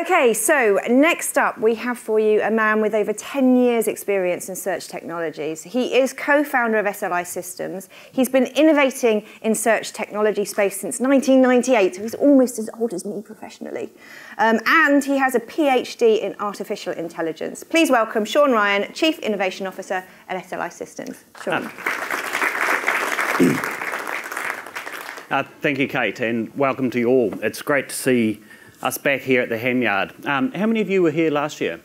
Okay, so next up we have for you a man with over 10 years experience in search technologies. He is co-founder of SLI Systems. He's been innovating in search technology space since 1998, so he's almost as old as me professionally. Um, and he has a PhD in artificial intelligence. Please welcome Shaun Ryan, Chief Innovation Officer at SLI Systems. Shaun. Uh, thank you, Kate, and welcome to you all. It's great to see us back here at the Ham Yard. Um, how many of you were here last year?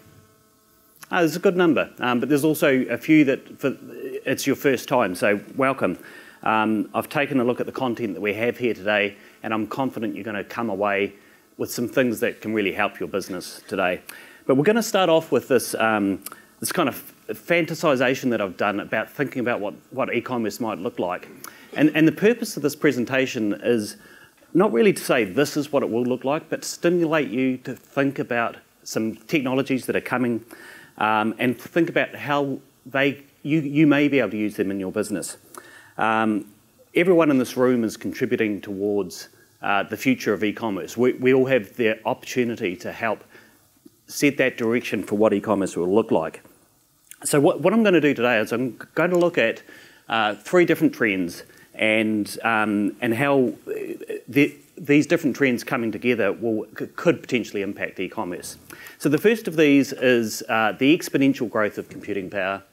Oh, there's a good number, um, but there's also a few that for, it's your first time, so welcome. Um, I've taken a look at the content that we have here today, and I'm confident you're going to come away with some things that can really help your business today. But we're going to start off with this, um, this kind of fantasization that I've done about thinking about what, what e-commerce might look like. And, and the purpose of this presentation is not really to say this is what it will look like, but stimulate you to think about some technologies that are coming um, and think about how they you, you may be able to use them in your business. Um, everyone in this room is contributing towards uh, the future of e-commerce. We, we all have the opportunity to help set that direction for what e-commerce will look like. So what, what I'm going to do today is I'm going to look at uh, three different trends and um, and how the, these different trends coming together will could potentially impact e-commerce. So the first of these is uh, the exponential growth of computing power.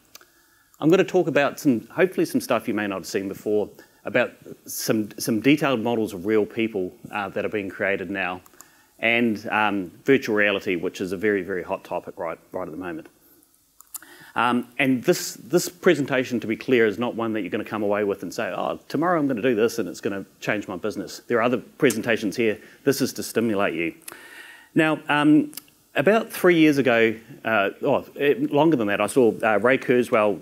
I'm going to talk about some hopefully some stuff you may not have seen before about some some detailed models of real people uh, that are being created now, and um, virtual reality, which is a very very hot topic right right at the moment. Um, and this, this presentation, to be clear, is not one that you're going to come away with and say, oh, tomorrow I'm going to do this and it's going to change my business. There are other presentations here. This is to stimulate you. Now, um, about three years ago, uh, oh, eh, longer than that, I saw uh, Ray Kurzweil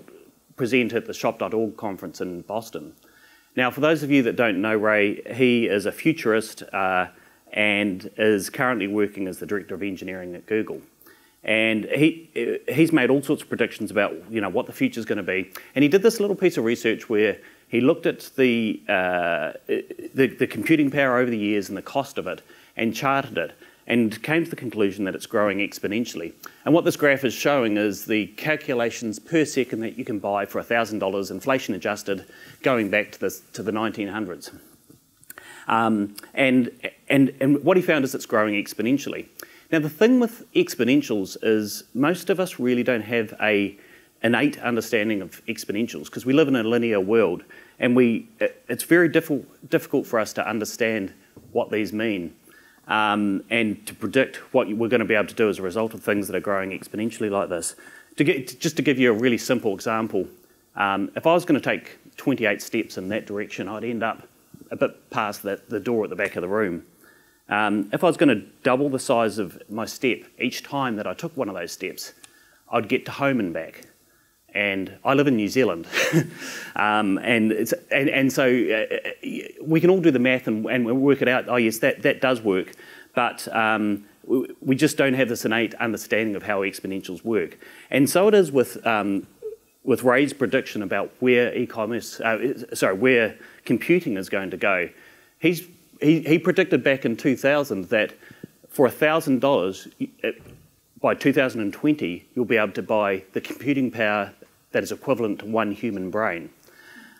present at the shop.org conference in Boston. Now, for those of you that don't know Ray, he is a futurist uh, and is currently working as the Director of Engineering at Google. And he, he's made all sorts of predictions about you know, what the future is going to be. And he did this little piece of research where he looked at the, uh, the, the computing power over the years and the cost of it and charted it and came to the conclusion that it's growing exponentially. And what this graph is showing is the calculations per second that you can buy for $1,000, inflation adjusted, going back to the, to the 1900s. Um, and, and, and what he found is it's growing exponentially. Now, the thing with exponentials is most of us really don't have a innate understanding of exponentials because we live in a linear world and we, it's very difficult, difficult for us to understand what these mean um, and to predict what we're going to be able to do as a result of things that are growing exponentially like this. To get, just to give you a really simple example, um, if I was going to take 28 steps in that direction, I'd end up a bit past the, the door at the back of the room. Um, if I was going to double the size of my step each time that I took one of those steps, I'd get to home and back. And I live in New Zealand. um, and, and, and, so uh, we can all do the math and, and work it out. Oh, yes, that, that does work. But um, we just don't have this innate understanding of how exponentials work. And so it is with, um, with Ray's prediction about where e-commerce, uh, sorry, where computing is going to go. He's he, he predicted back in 2000 that for $1,000 by 2020, you'll be able to buy the computing power that is equivalent to one human brain,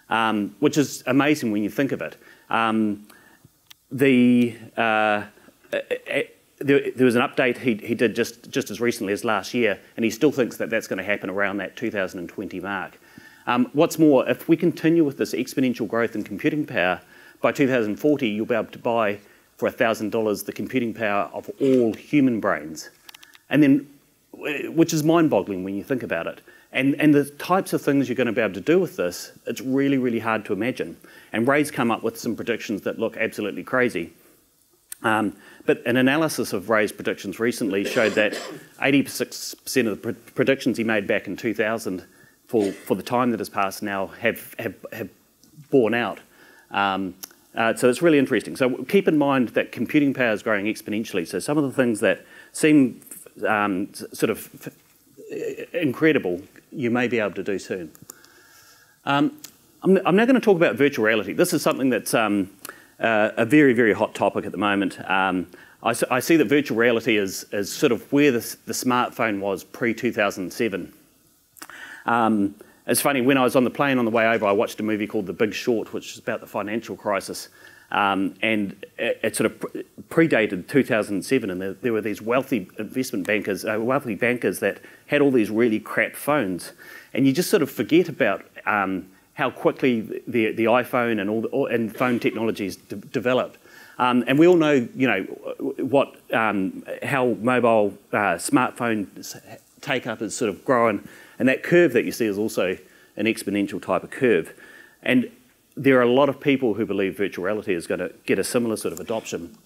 um, which is amazing when you think of it. Um, the, uh, uh, uh, there, there, was an update he, he did just, just as recently as last year, and he still thinks that that's going to happen around that 2020 mark. Um, what's more, if we continue with this exponential growth in computing power, by 2040, you'll be able to buy for $1,000 the computing power of all human brains. And then, which is mind boggling when you think about it. And, and the types of things you're going to be able to do with this, it's really, really hard to imagine. And Ray's come up with some predictions that look absolutely crazy. Um, but an analysis of Ray's predictions recently showed that 86% of the predictions he made back in 2000 for, for the time that has passed now have, have, have borne out. Um, uh, so it's really interesting. So keep in mind that computing power is growing exponentially. So some of the things that seem um, sort of incredible, you may be able to do soon. Um, I'm, now going to talk about virtual reality. This is something that's um, uh, a very, very hot topic at the moment. Um, I, I, see that virtual reality is, is sort of where the, the smartphone was pre 2007. Um, it's funny, when I was on the plane on the way over, I watched a movie called The Big Short, which is about the financial crisis. Um, and it, it, sort of predated 2007, and there, there were these wealthy investment bankers, uh, wealthy bankers that had all these really crap phones. And you just sort of forget about um, how quickly the, the iPhone and all, the, and phone technologies de- developed. Um, and we all know, you know, what um, how mobile uh, smartphone take up is sort of growing, and that curve that you see is also an exponential type of curve. And there are a lot of people who believe virtual reality is going to get a similar sort of adoption.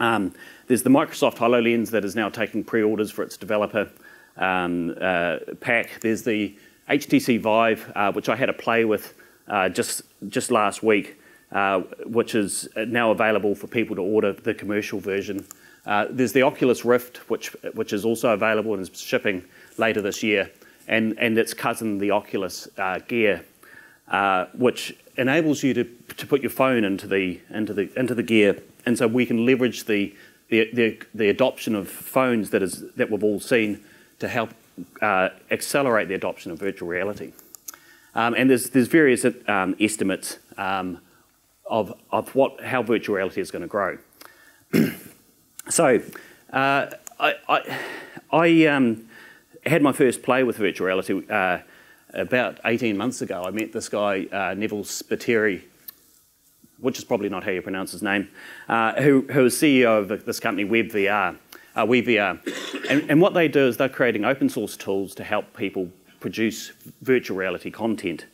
Um, there's the Microsoft HoloLens that is now taking pre-orders for its developer um, uh, pack. There's the HTC Vive, uh, which I had a play with uh, just just last week, uh, which is now available for people to order the commercial version. Uh, there's the Oculus Rift, which which is also available and is shipping later this year, and and its cousin, the Oculus uh, Gear, uh, which enables you to to put your phone into the into the into the gear, and so we can leverage the the, the, the adoption of phones that is that we've all seen to help uh, accelerate the adoption of virtual reality. Um, and there's, there's various um, estimates um, of, of what, how virtual reality is going to grow. so uh, I, I, I um, had my first play with virtual reality uh, about 18 months ago. I met this guy, uh, Neville Spiteri, which is probably not how you pronounce his name, uh, who, who was CEO of this company, WebVR uh, WeVR. And, and what they do is they're creating open source tools to help people produce virtual reality content.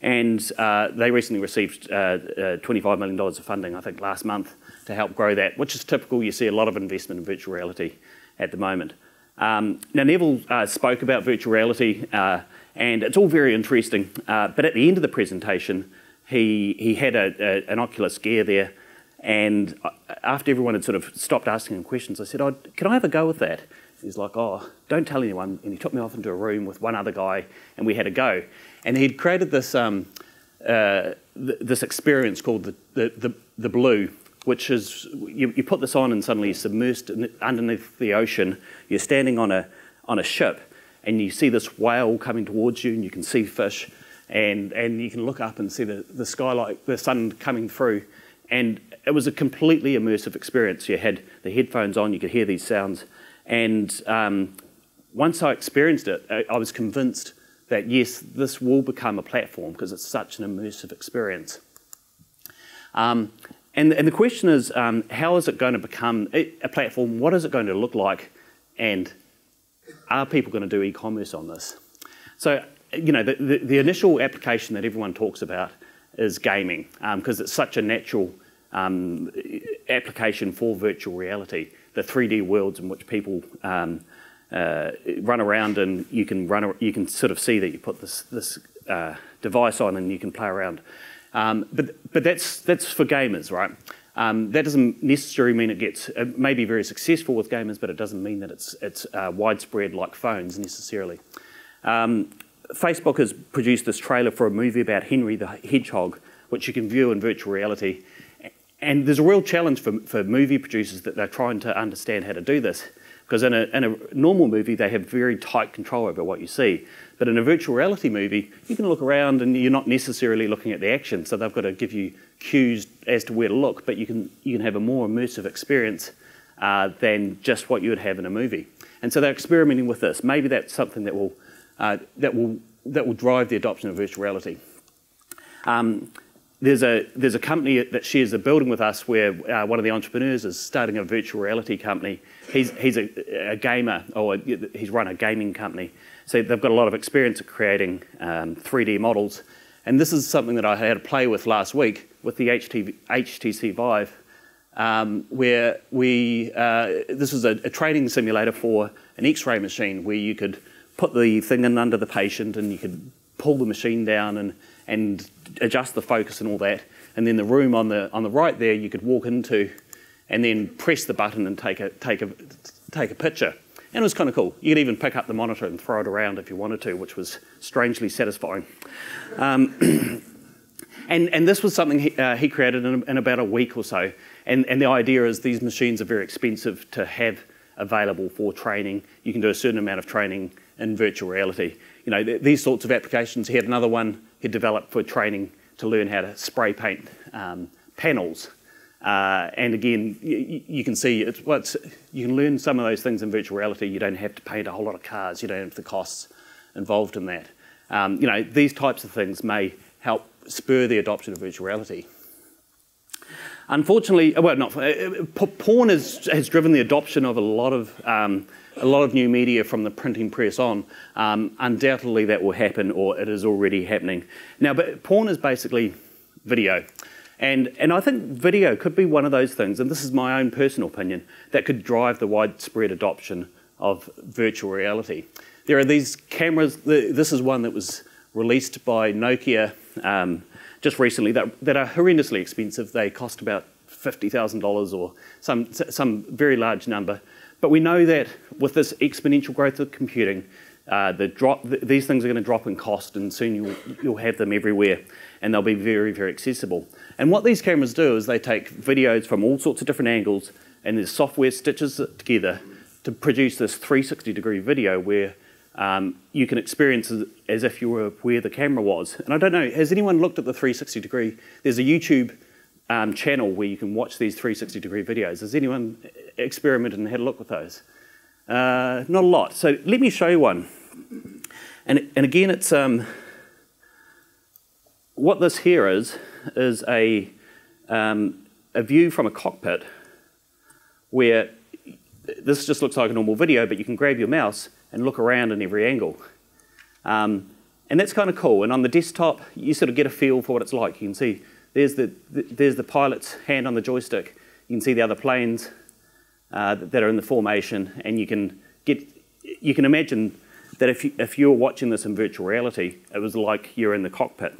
And uh, they recently received uh, $25 million of funding, I think, last month to help grow that, which is typical. You see a lot of investment in virtual reality at the moment. Um, now, Neville uh, spoke about virtual reality, uh, and it's all very interesting. Uh, but at the end of the presentation, he, he had a, a, an Oculus Gear there and after everyone had sort of stopped asking him questions, I said, oh, Can I have a go with that? He's like, Oh, don't tell anyone. And he took me off into a room with one other guy, and we had a go. And he'd created this, um, uh, th- this experience called the, the, the, the Blue, which is you, you, put this on, and suddenly you're submersed underneath the ocean. You're standing on a, on a ship, and you see this whale coming towards you, and you can see fish. And, and you can look up and see the, the skylight, the sun coming through. And it was a completely immersive experience. You had the headphones on, you could hear these sounds. And um, once I experienced it, I, I was convinced that yes, this will become a platform because it's such an immersive experience. Um, and, and, the question is, um, how is it going to become a platform? What is it going to look like? And are people going to do e-commerce on this? So, you know, the, the, the initial application that everyone talks about is gaming because um, it's such a natural um, application for virtual reality, the 3D worlds in which people um, uh, run around and you can run, you can sort of see that you put this, this uh, device on and you can play around. Um, but but that's, that's for gamers, right? Um, that doesn't necessarily mean it gets, it may be very successful with gamers, but it doesn't mean that it's, it's uh, widespread like phones necessarily. Um, Facebook has produced this trailer for a movie about Henry the Hedgehog, which you can view in virtual reality. And there's a real challenge for, for movie producers that they're trying to understand how to do this. Because in a, in a normal movie, they have very tight control over what you see. But in a virtual reality movie, you can look around and you're not necessarily looking at the action. So they've got to give you cues as to where to look, but you can, you can have a more immersive experience uh, than just what you would have in a movie. And so they're experimenting with this. Maybe that's something that will, uh, that will, that will drive the adoption of virtual reality. Um, there's a there's a company that shares a building with us where uh, one of the entrepreneurs is starting a virtual reality company. He's he's a, a, gamer or he's run a gaming company, so they've got a lot of experience at creating um, 3D models. And this is something that I had to play with last week with the HT, HTC Vive, um, where we uh, this was a, a training simulator for an X-ray machine where you could put the thing in under the patient and you could pull the machine down and and adjust the focus and all that. And then the room on the on the right there, you could walk into, and then press the button and take a take a take a picture. And it was kind of cool. You could even pick up the monitor and throw it around if you wanted to, which was strangely satisfying. Um, and, and this was something he, uh, he created in, in, about a week or so. And, and the idea is these machines are very expensive to have available for training. You can do a certain amount of training in virtual reality. You know, th- these sorts of applications. He had another one he developed for training to learn how to spray paint um, panels. Uh, and again, you, you, can see it's, well, you can learn some of those things in virtual reality. You don't have to paint a whole lot of cars. You don't have the costs involved in that. Um, you know, these types of things may help spur the adoption of virtual reality. Unfortunately, well, not uh, uh, porn has, has driven the adoption of a lot of um, a lot of new media from the printing press on. Um, undoubtedly, that will happen, or it is already happening now. But porn is basically video, and and I think video could be one of those things. And this is my own personal opinion that could drive the widespread adoption of virtual reality. There are these cameras. This is one that was released by Nokia um, just recently that, that are horrendously expensive. They cost about $50,000 or some, some very large number. But we know that with this exponential growth of computing, uh, the drop, th- these things are going to drop in cost, and soon you'll, you'll have them everywhere, and they'll be very, very accessible. And what these cameras do is they take videos from all sorts of different angles, and the software stitches it together to produce this 360 degree video where um, you can experience as, as, if you were where the camera was. And I don't know, has anyone looked at the 360 degree? There's a YouTube um, channel where you can watch these 360 degree videos. Has anyone experimented and had a look with those? Uh, not a lot. So let me show you one. And, and again, it's um, what this here is is a, um, a view from a cockpit where this just looks like a normal video, but you can grab your mouse and look around in every angle. Um, and that's kind of cool. And on the desktop, you sort of get a feel for what it's like. You can see there's the, the there's the pilot's hand on the joystick. You can see the other planes uh, that are in the formation, and you can get you can imagine that if you, if you're watching this in virtual reality, it was like you're in the cockpit.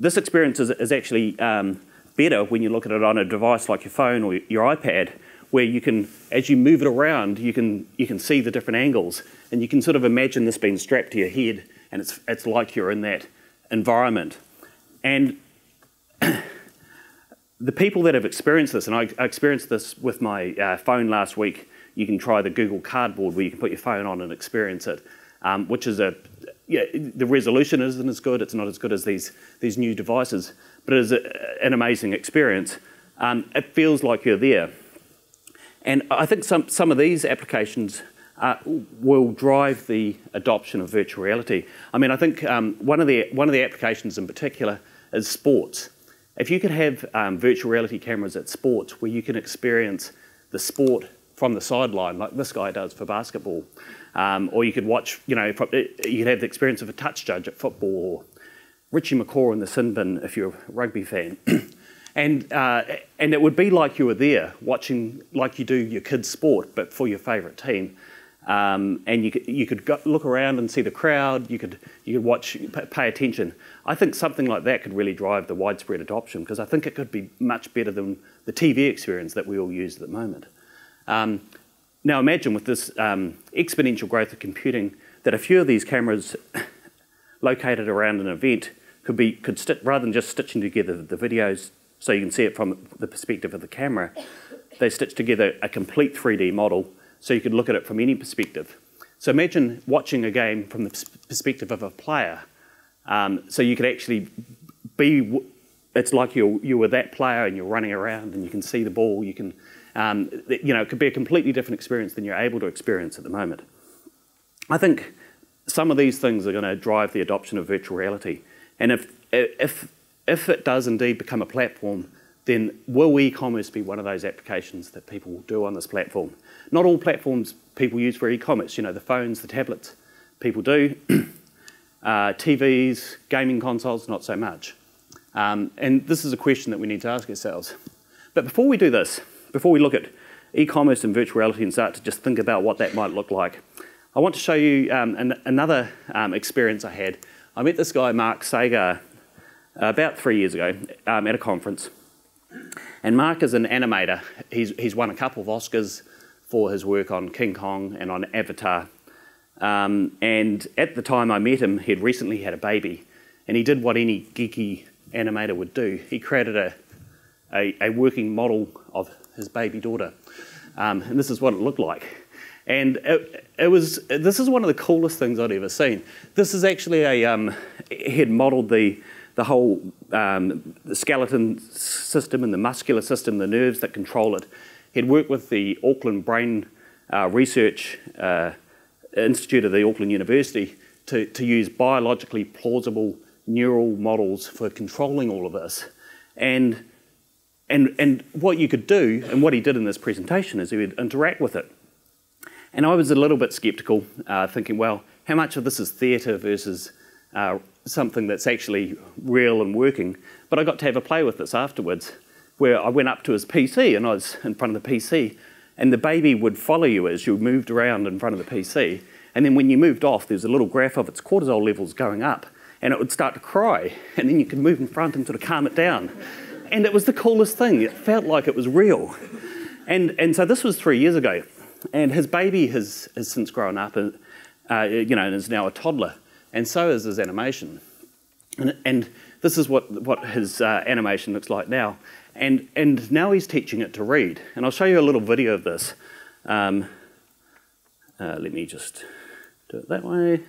This experience is, is actually um, better when you look at it on a device like your phone or your iPad, where you can, as you move it around, you can, you can see the different angles. And you can sort of imagine this being strapped to your head, and it's, it's like you're in that environment. And the people that have experienced this, and I, experienced this with my uh, phone last week, you can try the Google Cardboard where you can put your phone on and experience it, um, which is a, yeah, the resolution isn't as good, it's not as good as these, these new devices, but it is a, an amazing experience. Um, it feels like you're there. And I think some, some of these applications uh, will drive the adoption of virtual reality. I mean, I think um, one, of the, one of the applications in particular is sports. If you could have um, virtual reality cameras at sports where you can experience the sport from the sideline, like this guy does for basketball, um, or you could watch, you know, you could have the experience of a touch judge at football, or Richie McCaw in the sin bin if you're a rugby fan. And, uh, and it would be like you were there watching, like you do your kids' sport, but for your favourite team. Um, and you could, you could go, look around and see the crowd, you could, you could watch, pay attention. I think something like that could really drive the widespread adoption because I think it could be much better than the TV experience that we all use at the moment. Um, now imagine with this um, exponential growth of computing that a few of these cameras located around an event could be, could rather than just stitching together the videos so you can see it from the perspective of the camera. They stitch together a complete 3D model so you could look at it from any perspective. So imagine watching a game from the perspective of a player. Um, so you could actually be, it's like you you were that player and you're running around and you can see the ball. You can, um, you know, it could be a completely different experience than you're able to experience at the moment. I think some of these things are going to drive the adoption of virtual reality. And if, if if it does indeed become a platform, then will e-commerce be one of those applications that people will do on this platform? Not all platforms people use for e-commerce. You know, the phones, the tablets, people do. uh, TVs, gaming consoles, not so much. Um, and this is a question that we need to ask ourselves. But before we do this, before we look at e-commerce and virtual reality and start to just think about what that might look like, I want to show you um, an, another um, experience I had. I met this guy, Mark Sagar, about three years ago um, at a conference. And Mark is an animator. He's, he's won a couple of Oscars for his work on King Kong and on Avatar. Um, and at the time I met him, he'd recently had a baby. And he did what any geeky animator would do. He created a, a, a working model of his baby daughter. Um, and this is what it looked like. And it, it, was, this is one of the coolest things I'd ever seen. This is actually a, um, he had modelled the, the whole um, the skeleton system and the muscular system, the nerves that control it. He'd worked with the Auckland Brain uh, Research uh, Institute of the Auckland University to, to use biologically plausible neural models for controlling all of this. And, and, and what you could do, and what he did in this presentation, is he would interact with it. And I was a little bit skeptical, uh, thinking, well, how much of this is theatre versus uh, something that's actually real and working? But I got to have a play with this afterwards, where I went up to his PC and I was in front of the PC, and the baby would follow you as you moved around in front of the PC. And then when you moved off, there's a little graph of its cortisol levels going up, and it would start to cry. And then you could move in front and sort of calm it down. And it was the coolest thing. It felt like it was real. And, and so this was three years ago. And his baby has, has since grown up and, uh, you know, and is now a toddler. And so is his animation. And, and this is what, what his uh, animation looks like now. And, and now he's teaching it to read. And I'll show you a little video of this. Um, uh, let me just do it that way.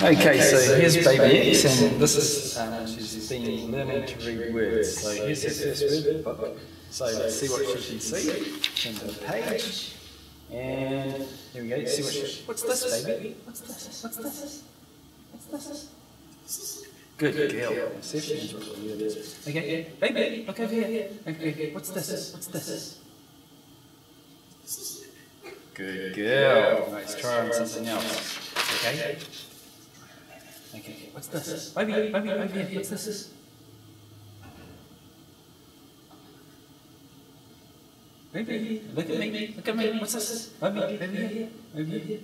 Okay, so here's baby X, and this is, um, she's been learning to read words. So here's her first word book. So let's see what she can see. Turn to the page. And here we go. See what she, what's this, baby? What's this? What's this? What's this? Good girl. See if she the word is. Okay, baby, look over here. Okay, what's this? What's this? Good girl. Let's try on something else. Okay. Okay, what's this? Baby, baby, over here. What's this? Baby, look at me. Look at me. What's this? Baby, over here. Over here.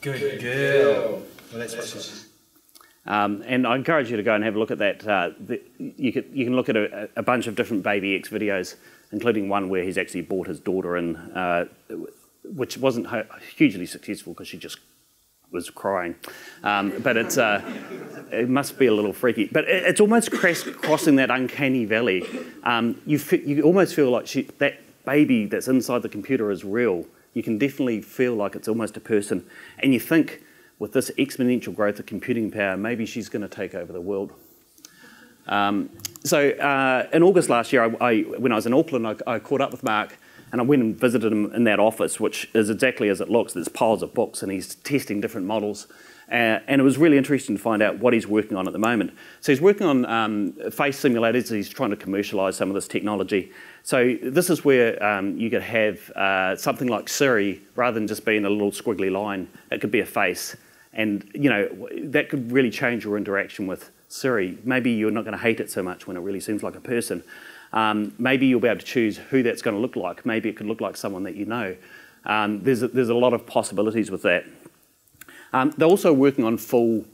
Good girl. Well, that's what she's. Um, and I encourage you to go and have a look at that. Uh, the, you, can, you, can, look at a, a, bunch of different Baby X videos, including one where he's actually brought his daughter in, uh, which wasn't hugely successful because she just was crying. Um, but it's, uh, it must be a little freaky. But it, it's almost crossing that uncanny valley. Um, you, you almost feel like she, that baby that's inside the computer is real. You can definitely feel like it's almost a person. And you think, with this exponential growth of computing power, maybe she's going to take over the world. Um, so uh, in August last year, I, I, when I was in Auckland, I, I, caught up with Mark and I went and visited him in that office, which is exactly as it looks. There's piles of books and he's testing different models. Uh, and it was really interesting to find out what he's working on at the moment. So he's working on um, face simulators. He's trying to commercialise some of this technology. So this is where um, you could have uh, something like Siri, rather than just being a little squiggly line, it could be a face. And you know that could really change your interaction with Siri. Maybe you're not going to hate it so much when it really seems like a person. Um, maybe you'll be able to choose who that's going to look like. Maybe it could look like someone that you know. Um, there's, a, there's a lot of possibilities with that. Um, they're also working on full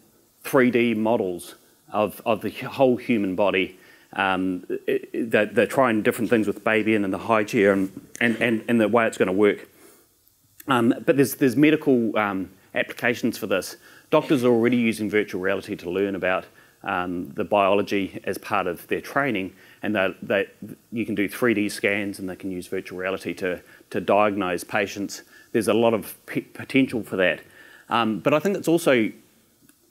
3D models of, of the whole human body. Um, they're, they're, trying different things with baby and the high chair and, and, and, and the way it's going to work. Um, but there's, there's medical um, applications for this. Doctors are already using virtual reality to learn about um, the biology as part of their training, and they, they, you can do 3D scans and they can use virtual reality to, to diagnose patients. There's a lot of potential for that. Um, but I think it's also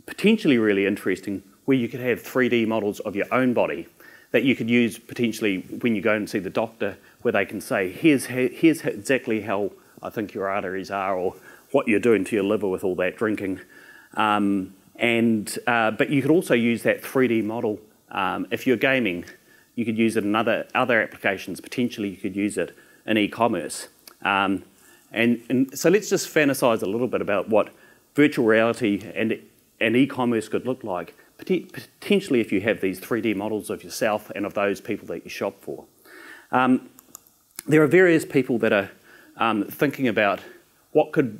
potentially really interesting where you could have 3D models of your own body that you could use potentially when you go and see the doctor, where they can say, here's, here's exactly how I think your arteries are, or what you're doing to your liver with all that drinking. Um, and, uh, but you could also use that 3D model um, if you're gaming. You could use it in other, other applications. Potentially, you could use it in e-commerce. Um, and, and so let's just fantasize a little bit about what virtual reality and, and e-commerce could look like. Potentially, if you have these 3D models of yourself and of those people that you shop for. Um, there are various people that are um, thinking about what could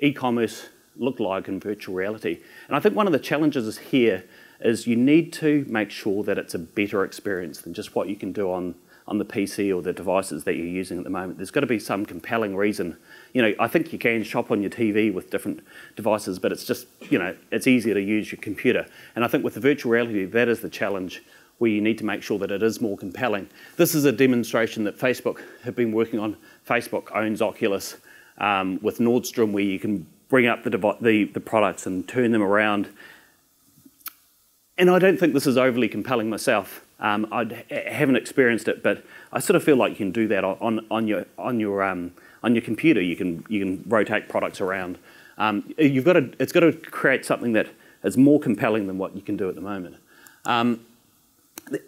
e-commerce look like in virtual reality. And I think one of the challenges is here is you need to make sure that it's a better experience than just what you can do on, on the PC or the devices that you're using at the moment. There's got to be some compelling reason. You know, I think you can shop on your TV with different devices, but it's just, you know, it's easier to use your computer. And I think with the virtual reality, that is the challenge where you need to make sure that it is more compelling. This is a demonstration that Facebook have been working on. Facebook owns Oculus um, with Nordstrom, where you can bring up the, the, the products and turn them around. And I don't think this is overly compelling myself. Um, I haven't experienced it, but I sort of feel like you can do that on, on your on your um, on your computer. You can you can rotate products around. Um, you've got to it's got to create something that is more compelling than what you can do at the moment. Um,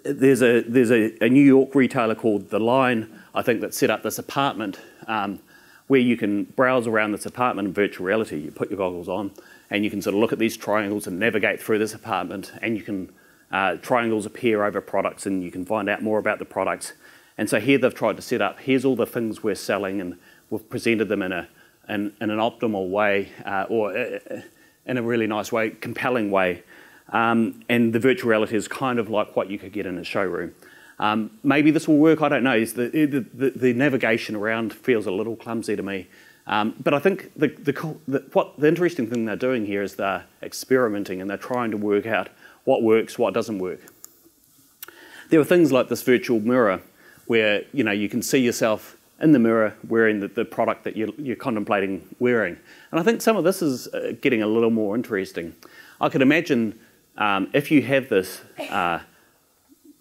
there's a there's a, a, New York retailer called The Line, I think, that set up this apartment um, where you can browse around this apartment in virtual reality. You put your goggles on, and you can sort of look at these triangles and navigate through this apartment, and you can uh, triangles appear over products, and you can find out more about the products. And so here they've tried to set up. Here's all the things we're selling, and we've presented them in a in, in an optimal way, uh, or uh, in a really nice way, compelling way um, and the virtual reality is kind of like what you could get in a showroom. Um, maybe this will work, I don't know. The, the, the, navigation around feels a little clumsy to me. Um, but I think the, the, what, the interesting thing they're doing here is they're experimenting and they're trying to work out what works, what doesn't work. There are things like this virtual mirror where you, know, you can see yourself in the mirror wearing the, the product that you're, you're, contemplating wearing. And I think some of this is uh, getting a little more interesting. I could imagine um, if you have this, uh,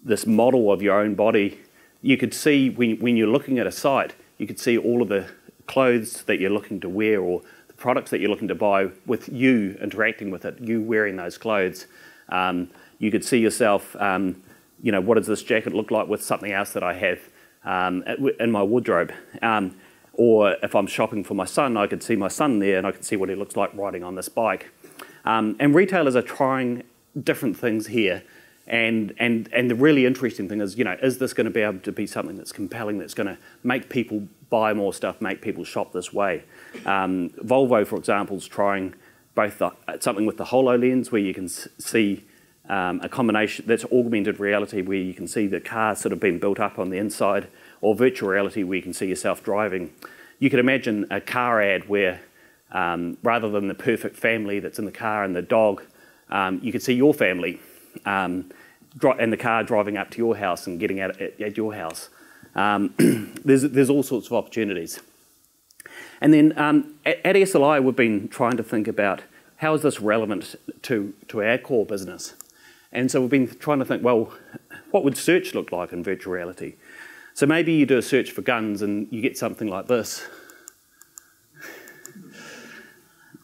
this model of your own body, you could see when, when you're looking at a site, you could see all of the clothes that you're looking to wear or the products that you're looking to buy with you interacting with it, you wearing those clothes. Um, you could see yourself, um, you know, what does this jacket look like with something else that I have um, in my wardrobe? Um, or if I'm shopping for my son, I could see my son there and I could see what he looks like riding on this bike. Um, and retailers are trying different things here. And, and, and the really interesting thing is, you know, is this going to be able to be something that's compelling, that's going to make people buy more stuff, make people shop this way? Um, Volvo, for example, is trying both the, something with the HoloLens, where you can see um, a combination that's augmented reality, where you can see the car sort of being built up on the inside, or virtual reality, where you can see yourself driving. You could imagine a car ad where, um, rather than the perfect family that's in the car and the dog, um, you could see your family um, the car driving up to your house and getting out at, at your house. Um, there's, there's all sorts of opportunities. And then um, at, at, SLI, we've been trying to think about how is this relevant to, to our core business? And so we've been trying to think, well, what would search look like in virtual reality? So maybe you do a search for guns and you get something like this.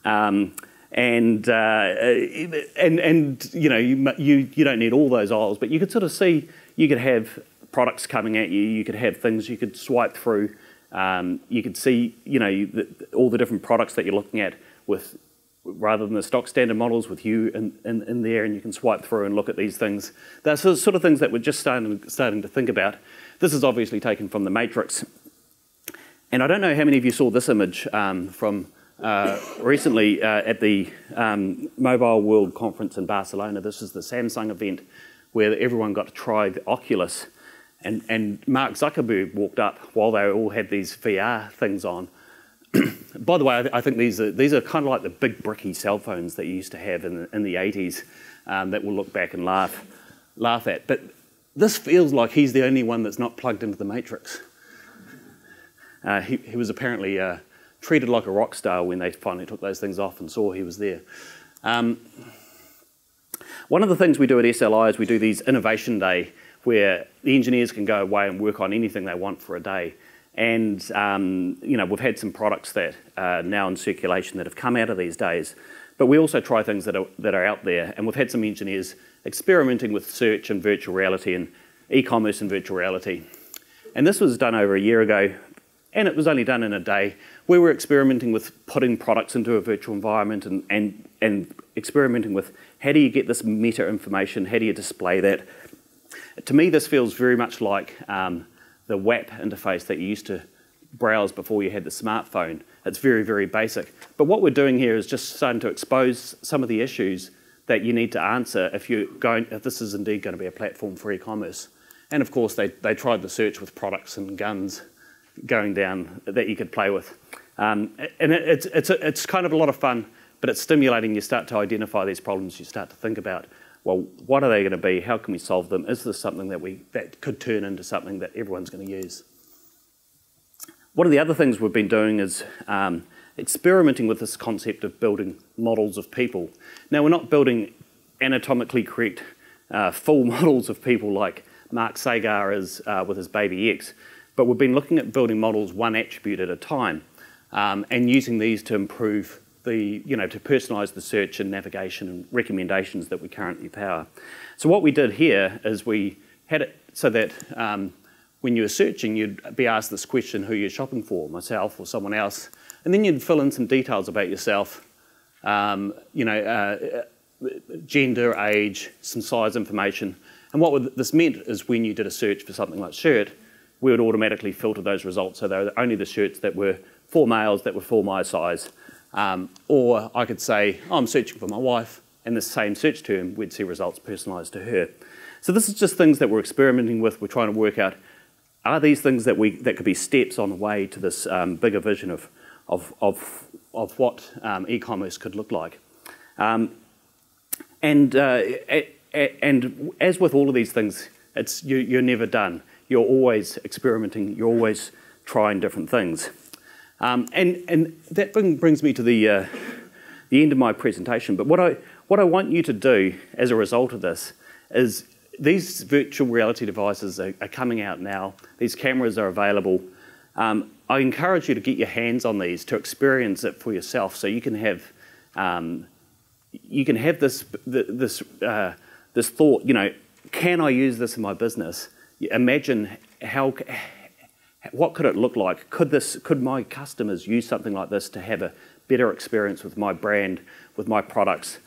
Um, and uh, and and you know you, you you don't need all those aisles, but you could sort of see you could have products coming at you, you could have things you could swipe through, um, you could see you know the, all the different products that you're looking at with rather than the stock standard models with you in, in, in there and you can swipe through and look at these things. That's the sort of things that we're just starting, starting to think about. This is obviously taken from the Matrix. And I don't know how many of you saw this image um, from uh, recently uh, at the um, Mobile World Conference in Barcelona. This is the Samsung event where everyone got to try the Oculus. And, and Mark Zuckerberg walked up while they all had these VR things on. By the way, I, th I, think these are, these are kind of like the big bricky cell phones that you used to have in the, in the 80s um, that we'll look back and laugh, laugh at. But this feels like he's the only one that's not plugged into the matrix. Uh, he, he, was apparently uh, treated like a rock star when they finally took those things off and saw he was there. Um, one of the things we do at SLI is we do these innovation day where the engineers can go away and work on anything they want for a day. And um, you know, we've had some products that are now in circulation that have come out of these days. But we also try things that are, that are out there. And we've had some engineers experimenting with search and virtual reality and e-commerce and virtual reality. And this was done over a year ago, and it was only done in a day we were experimenting with putting products into a virtual environment and, and, and experimenting with how do you get this meta information, how do you display that. To me, this feels very much like um, the WAP interface that you used to browse before you had the smartphone. It's very, very basic. But what we're doing here is just starting to expose some of the issues that you need to answer if you're going if this is indeed going to be a platform for e-commerce. And of course, they, they tried the search with products and guns going down that you could play with. Um, and it, it's, it's, a, it's kind of a lot of fun, but it's stimulating. You start to identify these problems. You start to think about, well, what are they going to be? How can we solve them? Is this something that, we, that could turn into something that everyone's going to use? One of the other things we've been doing is um, experimenting with this concept of building models of people. Now, we're not building anatomically correct uh, full models of people like Mark Sagar is uh, with his Baby X, but we've been looking at building models one attribute at a time um, and using these to improve the, you know, to personalise the search and navigation and recommendations that we currently power. So what we did here is we had it so that um, when you were searching, you'd be asked this question, who you're shopping for, myself or someone else. And then you'd fill in some details about yourself, um, you know, uh, gender, age, some size information. And what this meant is when you did a search for something like shirt, we would automatically filter those results. So they were only the shirts that were for males that were for my size. Um, or I could say, oh, I'm searching for my wife, and the same search term, we'd see results personalised to her. So this is just things that we're experimenting with. We're trying to work out are these things that we that could be steps on the way to this um, bigger vision of of of, of what um, e-commerce could look like. Um, and uh, and as with all of these things, it's you, you're never done. You're always experimenting. You're always trying different things. Um, and and that brings me to the uh, the end of my presentation. But what I what I want you to do as a result of this is these virtual reality devices are, are, coming out now. These cameras are available. Um, I encourage you to get your hands on these to experience it for yourself, so you can have um, you can have this this uh, this thought. You know, can I use this in my business? Imagine how what could it look like? Could this could my customers use something like this to have a better experience with my brand, with my products,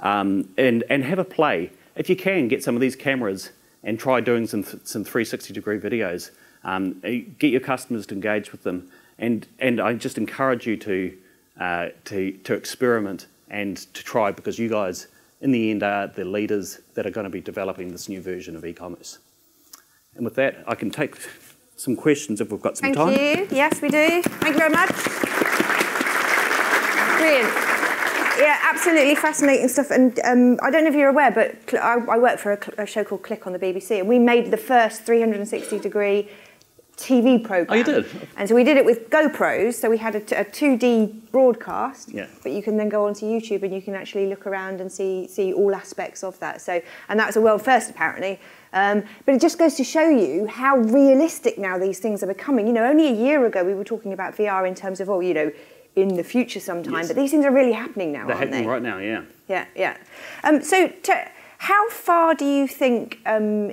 um, and and have a play? if you can, get some of these cameras and try doing some, some 360 degree videos. Um, eh, get your customers to engage with them. And, and I just encourage you to, uh, to, to experiment and to try because you guys, in the end, are the leaders that are going to be developing this new version of e commerce. And with that, I can take some questions if we've got some Thank time. Thank you. Yes, we do. Thank you very much. Brilliant. Yeah, absolutely fascinating stuff. And um, I don't know if you're aware, but I, I work for a, a, show called Click on the BBC, and we made the first 360 degree TV program. Oh, you did? And so we did it with GoPros. So we had a, 2D broadcast. Yeah. But you can then go onto YouTube and you can actually look around and see see all aspects of that. So and that was a world first apparently. Um, but it just goes to show you how realistic now these things are becoming. You know, only a year ago we were talking about VR in terms of, oh, you know, in the future sometime. Yes. But these things are really happening now, They're aren't happening they? right now, yeah. Yeah, yeah. Um, so, to, how far do you think? Um,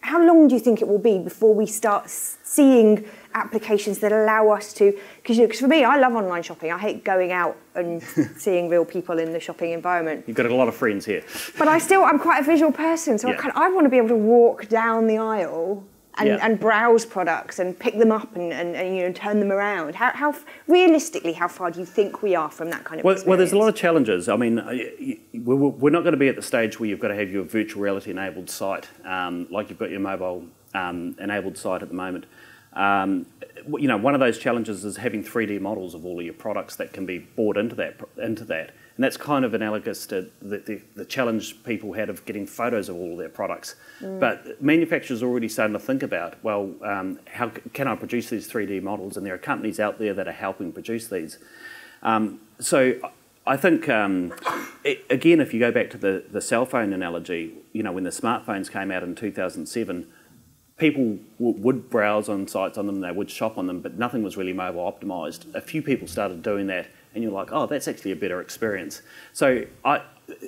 how long do you think it will be before we start seeing applications that allow us to? Because you know, for me, I love online shopping. I hate going out and seeing real people in the shopping environment. You've got a lot of friends here. But I still, I'm quite a visual person, so yeah. I, kind of, I want to be able to walk down the aisle and, yeah. and browse products and pick them up and, and, and, you know turn them around. How, how realistically, how far do you think we are from that kind of? Well, well there's a lot of challenges. I mean, we're not going to be at the stage where you've got to have your virtual reality enabled site, um, like you've got your mobile um, enabled site at the moment. Um, you know, one of those challenges is having 3D models of all of your products that can be bought into that into that. And that's kind of analogous to the, the, the, challenge people had of getting photos of all of their products. Mm. But manufacturers are already starting to think about, well, um, how can I produce these 3D models? And there are companies out there that are helping produce these. Um, so I think, um, it, again, if you go back to the, the cell phone analogy, you know, when the smartphones came out in 2007, people would browse on sites on them, they would shop on them, but nothing was really mobile optimized. A few people started doing that and you're like, oh, that's actually a better experience. So I,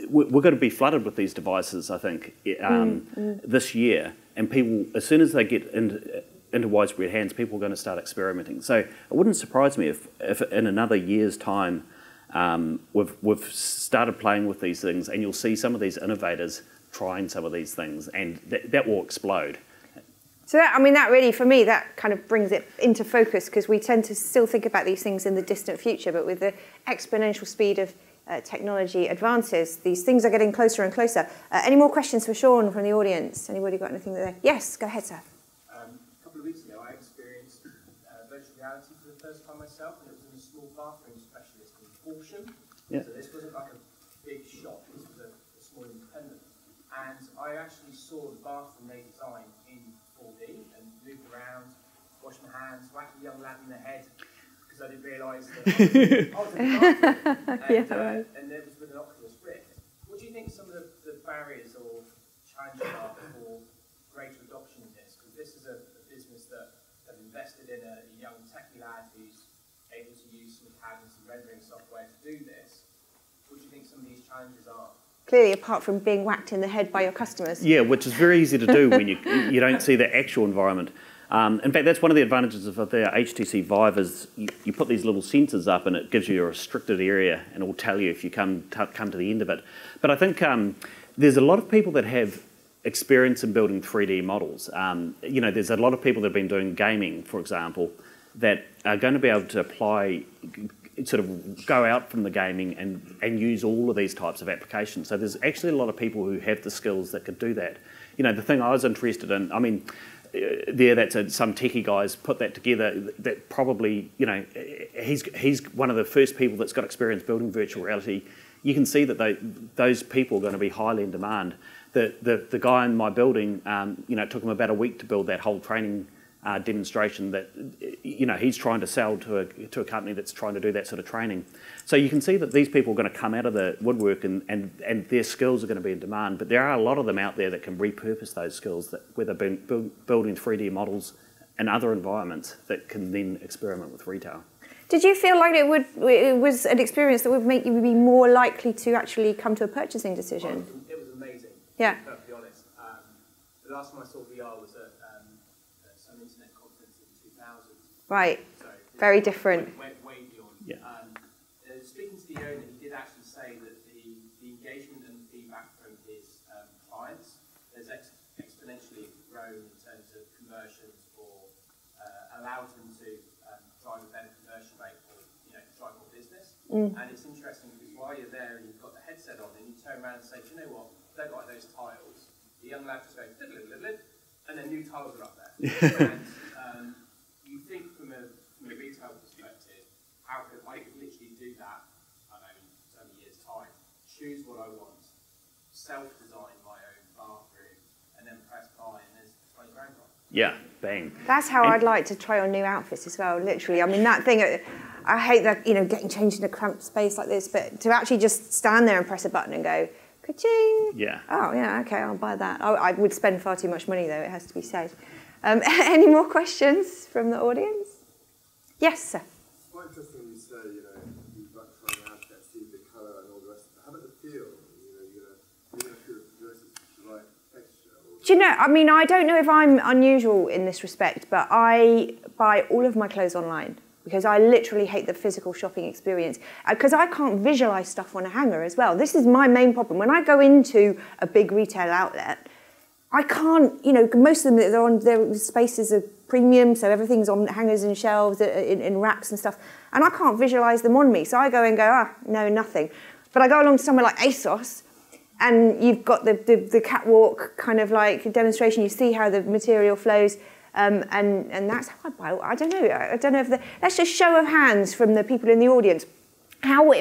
we're going to be flooded with these devices, I think, um, mm, mm. this year. And people, as soon as they get into, into widespread hands, people are going to start experimenting. So it wouldn't surprise me if, if in another year's time, um, we've, we've started playing with these things, and you'll see some of these innovators trying some of these things, and that, that will explode. So that, I mean, that really, for me, that kind of brings it into focus because we tend to still think about these things in the distant future, but with the exponential speed of uh, technology advances, these things are getting closer and closer. Uh, any more questions for Shaun from the audience? Anybody got anything there? Yes, go ahead, sir. Um, a couple of weeks ago, I experienced uh, virtual reality for the first time myself, and it was in a small bathroom specialist in Horsham. Yeah. So this wasn't like a big shop, this was a, a small independent. And I actually saw the bathroom they designed in 4D and moved around, washed my hands, whacked a young lad in the head because I didn't realise that I was, I was in the. And, Yeah, uh, right. and it was with an Oculus Rift. What do you think some of the, the barriers or challenges are for greater adoption of this? Because this is a, a business that have invested in a, a young techie lad who's able to use some CAD and some rendering software to do this. What do you think some of these challenges are? Clearly, apart from being whacked in the head by your customers. Yeah, which is very easy to do when you you don't see the actual environment. Um, in fact, that's one of the advantages of the HTC Vive is you, you put these little sensors up and it gives you a restricted area and it will tell you if you come come to the end of it. But I think um, there's a lot of people that have experience in building 3D models. Um, you know, there's a lot of people that have been doing gaming, for example, that are going to be able to apply sort of go out from the gaming and, and use all of these types of applications. So there's actually a lot of people who have the skills that could do that. You know, the thing I was interested in, I mean, uh, there that's a, some techie guys put that together that probably, you know, he's, he's one of the first people that's got experience building virtual reality. You can see that they, those people are going to be highly in demand. The, the, the guy in my building, um, you know, it took him about a week to build that whole training uh, demonstration that you know he's trying to sell to a to a company that's trying to do that sort of training. So you can see that these people are going to come out of the woodwork and, and, and their skills are going to be in demand. But there are a lot of them out there that can repurpose those skills that whether been build, building 3D models and other environments that can then experiment with retail. Did you feel like it would it was an experience that would make you be more likely to actually come to a purchasing decision? it, was, it was amazing. Yeah. To be perfectly honest. Um, the last time I saw VR was at, at some internet conference in 2000. Right. So Very different. Way, way, way beyond. Yeah. Um, uh, speaking to the owner, he did actually say that the, the engagement and feedback from his um, clients has ex- exponentially grown in terms of conversions or uh, allowed them to um, drive a better conversion rate or you know drive more business. And it's interesting because while you're there and you've got the headset on and you turn around and say, do you know what, I don't like those tiles. The young lad just goes, and then new tiles are up there. and um, you think from a, from a retail perspective, how could I could literally do that, I don't know, in so many years' time, choose what I want, self-design my own bathroom, and then press buy, and there's 20 grand gone. Yeah, bang. That's how And- I'd like to try on new outfits as well. Literally, I mean that thing. uh, I hate that you know getting changed in a cramped space like this, but to actually just stand there and press a button and go, ka-ching. Yeah. Oh yeah, okay, I'll buy that. I, I would spend far too much money though. It has to be said. Um, any more questions from the audience? Yes, sir. It's quite interesting when you say, you know, you've got trying out that, see the colour and all the rest of it. How about the feel? You know, you're gonna, you're gonna feel the dress is the right texture. Or Do you know? I mean, I don't know if I'm unusual in this respect, but I buy all of my clothes online because I literally hate the physical shopping experience because I can't visualize stuff on a hanger as well. This is my main problem. When I go into a big retail outlet, I can't, you know, most of them they're on their spaces are premium, so everything's on hangers and shelves uh, in, in racks and stuff, and I can't visualize them on me. So I go and go, ah, no, nothing. But I go along to somewhere like ASOS, and you've got the, the, the catwalk kind of like demonstration. You see how the material flows, um, and and that's how I buy. I don't know. I don't know if the let's just show of hands from the people in the audience. How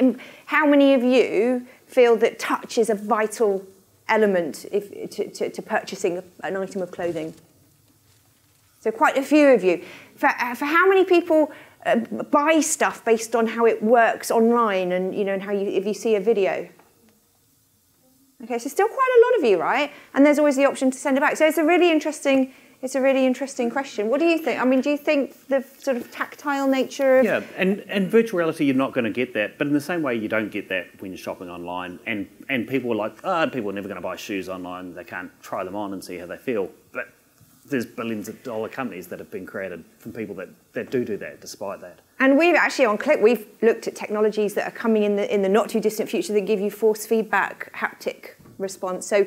how many of you feel that touch is a vital element if, to, to, to purchasing an item of clothing? So quite a few of you. For, uh, for how many people uh, buy stuff based on how it works online and you know and how you if you see a video? Okay, so still quite a lot of you, right? And there's always the option to send it back. So it's a really interesting, it's a really interesting question. What do you think? I mean, do you think the sort of tactile nature of Yeah, and, and virtual reality, you're not going to get that. But in the same way, you don't get that when you're shopping online. And, and people are like, oh, people are never going to buy shoes online. They can't try them on and see how they feel. But there's billions of dollar companies that have been created from people that, that do do that despite that. And we've actually on Click we've looked at technologies that are coming in the in the not too distant future that give you force feedback haptic response. So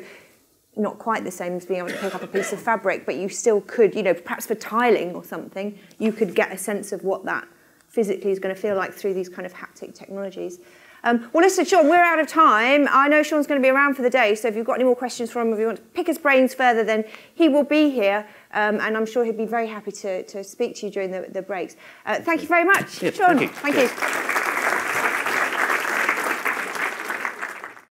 not quite the same as being able to pick up a piece of fabric, but you still could, you know, perhaps for tiling or something, you could get a sense of what that physically is going to feel like through these kind of haptic technologies. Um, well, listen, Shaun, we're out of time. I know Shaun's going to be around for the day, so if you've got any more questions for him, if you want to pick his brains further, then he will be here. Um, and I'm sure he'll be very happy to, to speak to you during the, the breaks. Uh, thank you very much, Shaun. thank you. Thank you.